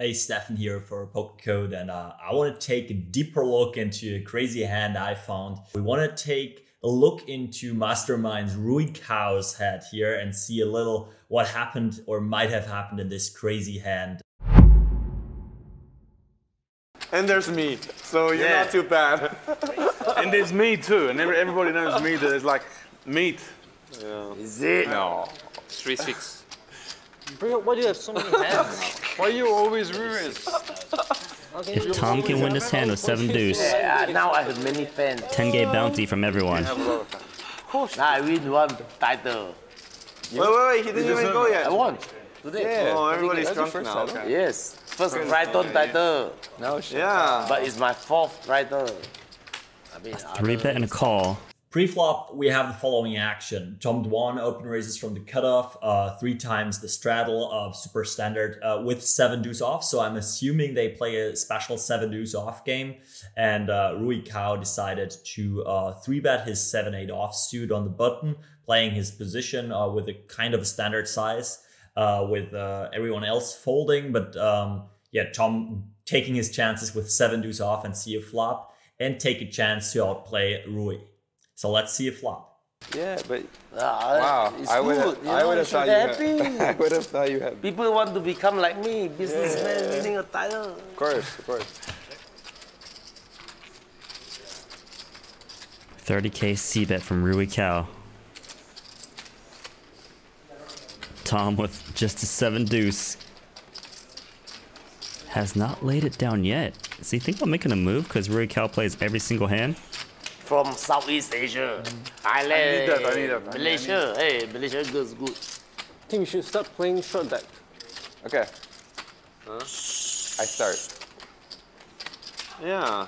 Hey, Steffen here for PokerCode, and uh, I want to take a deeper look into a crazy hand I found. We want to take a look into Mastermind's Rui Cao's head here and see a little what happened or might have happened in this crazy hand. And there's me, so you're Yeah. not too bad. and there's me too, and everybody knows me. There's like meat. Is it? No. Three six. Bro, why do you have so many hands? Why are you always ruined? Okay, If Tom can win this hand with 7 deuce, Yeah, now I have many fans. 10k bounty from everyone. Now I win one title. Wait, wait, wait, he didn't even go yet. I yet. won. Today. Oh, everybody's drunk now. Okay. Yes. First Triton title. No shit. Yeah. But it's my fourth title. I mean, 3 bet and a call. Pre-flop, we have the following action. Tom Dwan open raises from the cutoff, uh, three times the straddle of super standard uh, with seven deuce off. So I'm assuming they play a special seven deuce off game. And uh, Rui Cao decided to uh, three bet his seven eight off suit on the button, playing his position uh, with a kind of a standard size, uh, with everyone else folding. But um, yeah, Tom taking his chances with seven deuce off and see a flop, and take a chance to outplay Rui. So let's see a flop. Yeah, but Ah, wow, it's I would good. have, you I would you have thought be you happy. had, I would have thought you had. People want to become like me, businessman winning a title. Of course, of course. 30k C bet from Rui Cao. Tom with just a 7 deuce. Has not laid it down yet. Does he think about making a move because Rui Cao plays every single hand? From Southeast Asia. Mm. Thailand. I need that, I need that. Malaysia. Hey, Malaysia girls good. I think we should start playing short deck. Okay. Huh? I start. Yeah.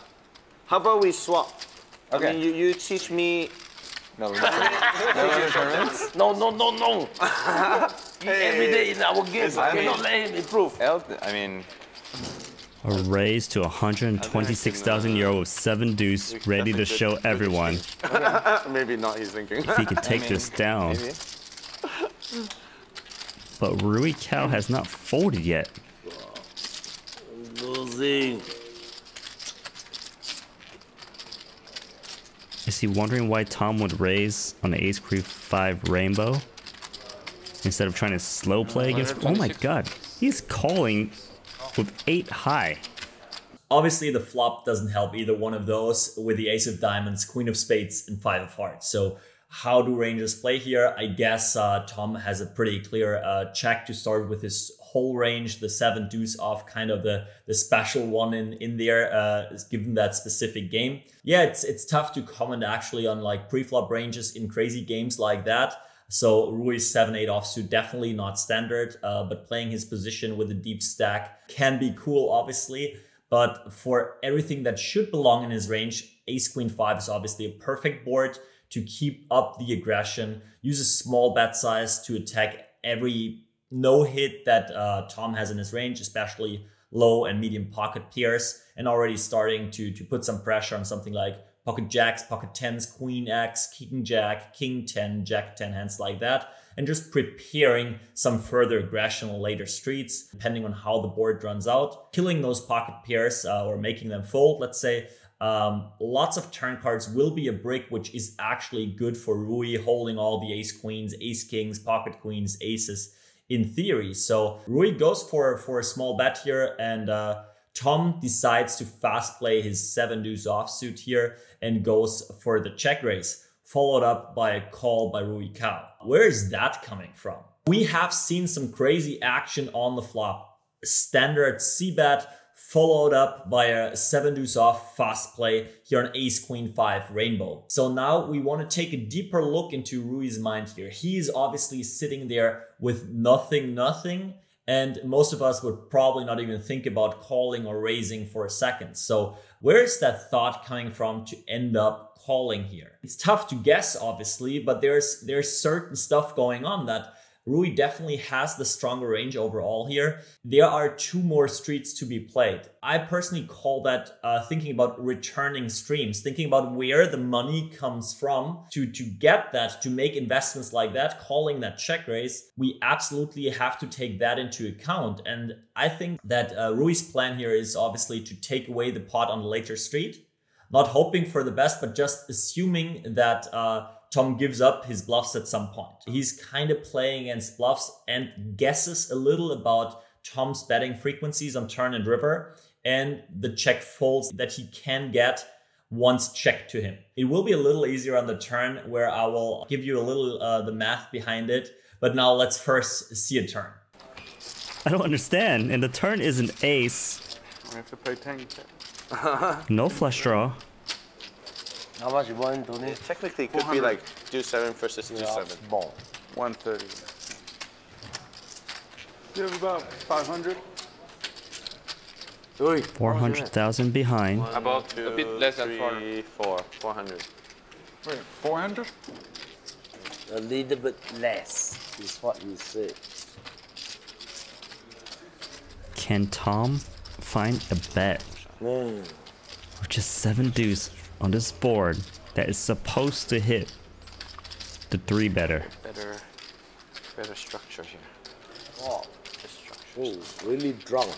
How about we swap? Okay. I mean, you, you teach me. No, no, no. No, no, no, no. He Every day in our game, It's- I I mean- cannot let him improve. El- I mean, A raise to 126,000 euro with 7 deuce ready to show everyone Maybe not. He's thinking. if he can take this down. maybe. But Rui Cao has not folded yet. Losing. Is he wondering why Tom would raise on the ace queen 5 rainbow? Instead of trying to slow play against. Oh my god, he's calling with 8 high. Obviously, the flop doesn't help either one of those with the ace of diamonds, queen of spades, and five of hearts. So how do rangers play here? I guess uh, Tom has a pretty clear uh, check to start with his whole range, the seven deuce off, kind of the the special one in in there, uh, given that specific game. Yeah, it's it's tough to comment actually on like pre-flop ranges in crazy games like that. So Rui's 7-8 offsuit definitely not standard, uh, but playing his position with a deep stack can be cool, obviously. But for everything that should belong in his range, Ace Queen 5 is obviously a perfect board to keep up the aggression, use a small bet size to attack every no hit that uh, Tom has in his range, especially low and medium pocket pairs, and already starting to, to put some pressure on something like pocket jacks, pocket tens, queen X, king jack, king 10, jack 10, hands like that, and just preparing some further aggression on later streets, depending on how the board runs out. Killing those pocket pairs uh, or making them fold, let's say. Um, lots of turn cards will be a brick, which is actually good for Rui, holding all the ace queens, ace kings, pocket queens, aces in theory. So Rui goes for, for a small bet here and uh, Tom decides to fast play his seven deuce offsuit here and goes for the check raise, followed up by a call by Rui Cao. Where is that coming from? We have seen some crazy action on the flop. Standard C-bet followed up by a seven deuce off fast play here on ace queen five rainbow. So now we want to take a deeper look into Rui's mind here. He is obviously sitting there with nothing, nothing. And most of us would probably not even think about calling or raising for a second. So where is that thought coming from to end up calling here? It's tough to guess, obviously, but there's there's certain stuff going on that Rui definitely has the stronger range overall here. There are two more streets to be played. I personally call that uh, thinking about returning streams, thinking about where the money comes from to, to get that, to make investments like that, calling that check raise. We absolutely have to take that into account. And I think that uh, Rui's plan here is obviously to take away the pot on the later street, not hoping for the best, but just assuming that uh, Tom gives up his bluffs at some point. He's kind of playing against bluffs and guesses a little about Tom's betting frequencies on turn and river and the check folds that he can get once checked to him. It will be a little easier on the turn where I will give you a little uh, the math behind it. But now let's first see a turn. I don't understand. And the turn is an ace. We have to play 10. No flush draw. How much you want, Tony? Technically, it could be like do seven versus do Yeah, seven. bon. 130. You have about 500? Ui, 400,000 behind. About a bit less than 400. Three, four, 400. Wait, 400? a little bit less is what you said. Can Tom find a bet Mm. with just seven deuce on this board that is supposed to hit the three better? Better, better structure here. Oh, structure. oh, really drunk.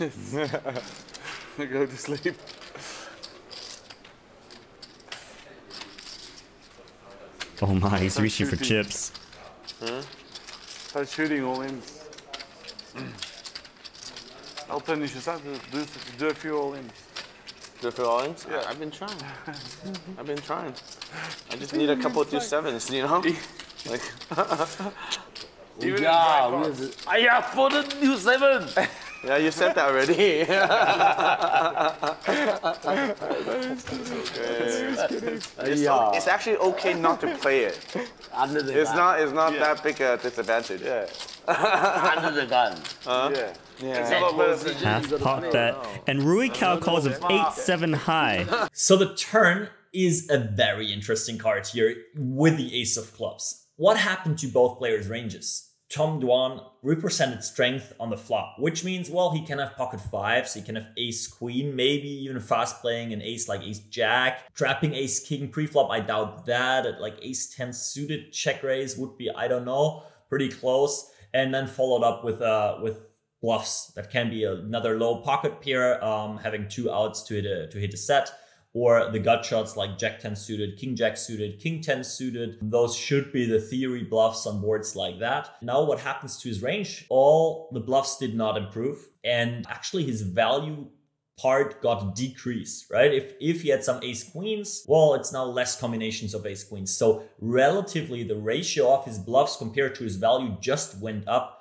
I go to sleep. Oh my, he's reaching for chips. Hmm? Start shooting all ins. Elton, you should start to do, do a few all ins. Do it for all ins? Yeah. I've been trying. I've been trying. I just need a couple of do sevens, you know? Like, Even yeah, in dry have to- yeah, for the new seven. yeah, you said that already. it's, yeah, it's actually okay not to play it. under the It's gun. not. It's not that big a disadvantage. Yeah. under the gun. Yeah. Yeah. That Half pot play. bet. And Rui Cao calls him 8-7 high. So the turn is a very interesting card here with the ace of clubs. What happened to both players' ranges? Tom Dwan represented strength on the flop, which means, well, he can have pocket fives, he can have ace queen, maybe even fast playing an ace like ace jack. Trapping ace king pre-flop, I doubt that. Like ace 10 suited check raise would be, I don't know, pretty close. And then followed up with uh with bluffs that can be another low pocket pair, um, having two outs to hit a to hit a set or the gut shots like Jack 10 suited, King Jack suited, King 10 suited. Those should be the theory bluffs on boards like that. Now, what happens to his range? All the bluffs did not improve, and actually, his value part got decreased, right? If if he had some ace queens, well, it's now less combinations of ace queens. So relatively the ratio of his bluffs compared to his value just went up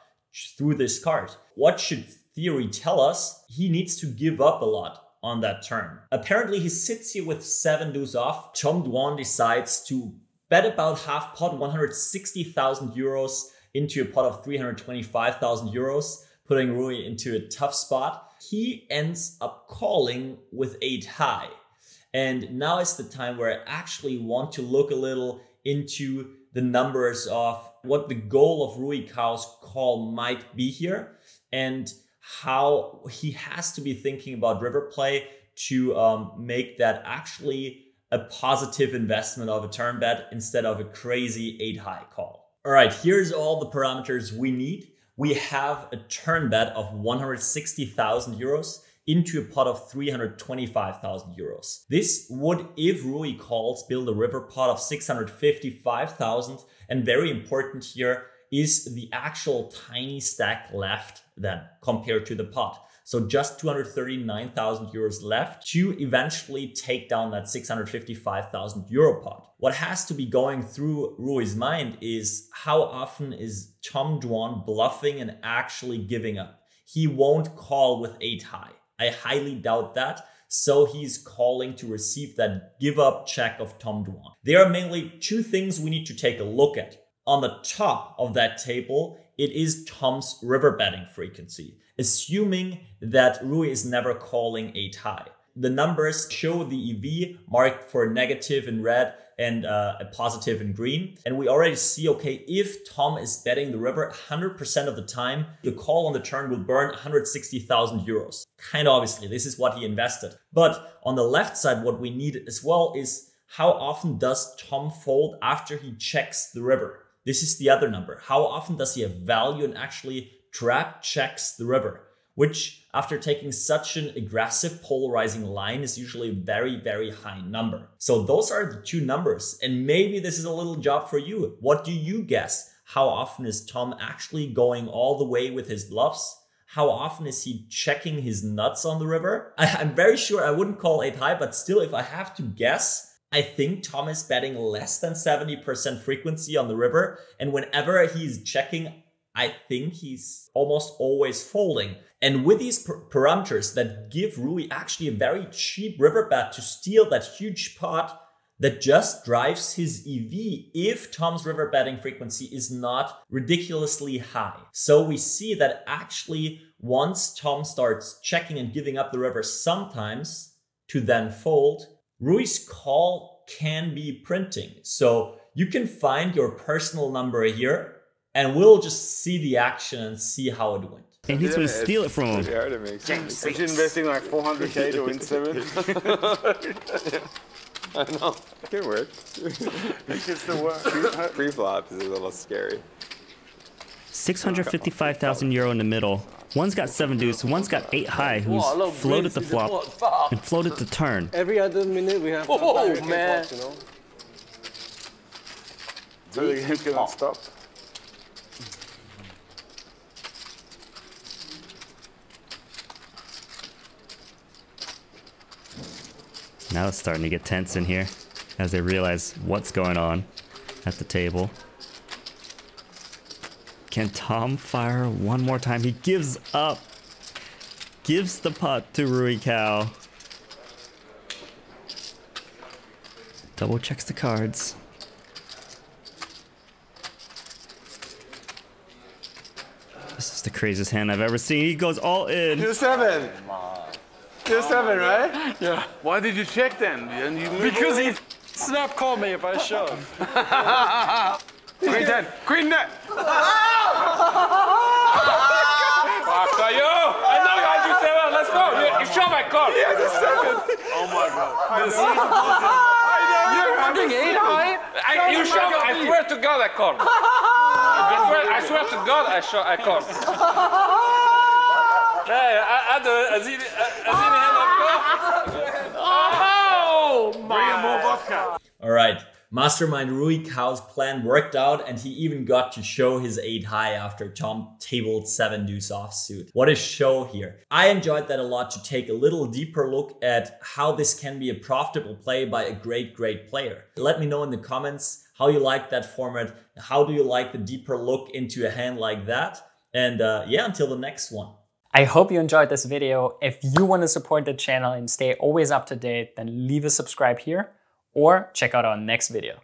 through this card. What should theory tell us? He needs to give up a lot on that turn. Apparently, he sits here with seven deuce off. Tom Dwan decides to bet about half pot, 160,000 euros into a pot of 325,000 euros, putting Rui into a tough spot. He ends up calling with eight high. And now is the time where I actually want to look a little into the numbers of what the goal of Rui Cao's call might be here and how he has to be thinking about river play to um, make that actually a positive investment of a turn bet instead of a crazy eight high call. All right, here's all the parameters we need. We have a turn bet of 160,000 euros into a pot of 325,000 euros. This would, if Rui calls, build a river pot of 655,000. And very important here is the actual tiny stack left then compared to the pot. So just 239,000 euros left to eventually take down that 655,000 euro pot. What has to be going through Rui's mind is how often is Tom Dwan bluffing and actually giving up? He won't call with 8 high. I highly doubt that. So he's calling to receive that give up check of Tom Dwan. There are mainly two things we need to take a look at. On the top of that table, it is Tom's river betting frequency, assuming that Rui is never calling 8 high. The numbers show the EV marked for negative in red and uh, a positive in green. And we already see, okay, if Tom is betting the river 100% of the time, the call on the turn will burn 160,000 euros. Kind of obviously, this is what he invested. But on the left side, what we need as well is how often does Tom fold after he checks the river? This is the other number. How often does he have value and actually trap checks the river? Which, after taking such an aggressive polarizing line, is usually a very, very high number. So those are the two numbers. And maybe this is a little job for you. What do you guess? How often is Tom actually going all the way with his bluffs? How often is he checking his nuts on the river? I, am very sure I wouldn't call 8 high, but still, if I have to guess, I think Tom is betting less than 70% frequency on the river. And whenever he's checking, I think he's almost always folding. And with these parameters that give Rui actually a very cheap river bet to steal that huge pot that just drives his EV if Tom's river betting frequency is not ridiculously high. So we see that actually once Tom starts checking and giving up the river sometimes to then fold, Rui's call can be printing. So you can find your personal number here and we'll just see the action and see how it went. And he's gonna steal it from him. hard to make sense. He's investing like 400k to win seven. I know. It can work. it can still work. Pre-flop is a little scary. 655,000 euro in the middle. One's got seven deuce, one's got eight high, who's floated the flop and floated the turn. Every other minute we have Oh, man. Pots, you know? So the game's gonna stop. Now it's starting to get tense in here as they realize what's going on at the table. Can Tom fire one more time? He gives up. Gives the pot to Rui Cao. Double checks the cards. This is the craziest hand I've ever seen. He goes all in. Two seven. Two seven, right? Yeah. Why did you check then? And you Because he snap called me if I shove. Queen ten. Queen ten. Fuck you! I know you had you seven. Let's go. You, you show my call. Oh my god. You're fucking eight high. I, you show. I swear to God, I call. I swear, I swear to God, I show. I call. Hey, I, I do it. Azini, Azini, hand Oh my! All right. Mastermind Rui Cao's plan worked out and he even got to show his 8 high after Tom tabled 7 deuce offsuit. What a show here. I enjoyed that a lot to take a little deeper look at how this can be a profitable play by a great, great player. Let me know in the comments how you like that format. How do you like the deeper look into a hand like that? And uh, yeah, until the next one. I hope you enjoyed this video. If you want to support the channel and stay always up to date, then leave a subscribe here or check out our next video.